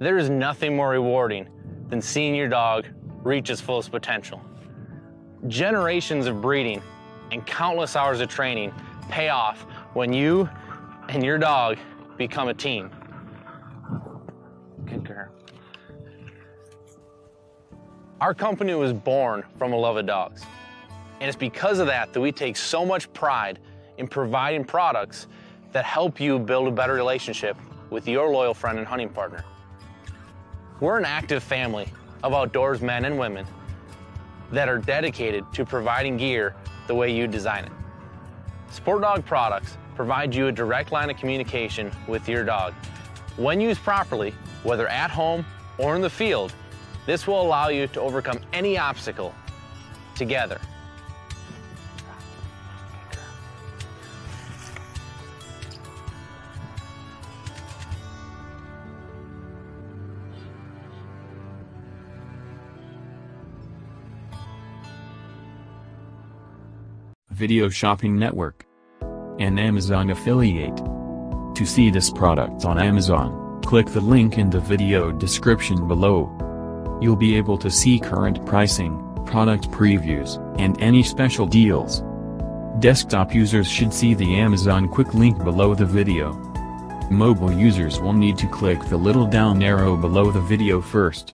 There is nothing more rewarding than seeing your dog reach its fullest potential. Generations of breeding and countless hours of training pay off when you and your dog become a team. Good girl. Our company was born from a love of dogs. And it's because of that that we take so much pride in providing products that help you build a better relationship with your loyal friend and hunting partner. We're an active family of outdoors men and women that are dedicated to providing gear the way you design it. Sport Dog products provide you a direct line of communication with your dog. When used properly, whether at home or in the field, this will allow you to overcome any obstacle together. Video Shopping Network, an Amazon affiliate. To see this product on Amazon, click the link in the video description below. You'll be able to see current pricing, product previews, and any special deals. Desktop users should see the Amazon quick link below the video. Mobile users will need to click the little down arrow below the video first.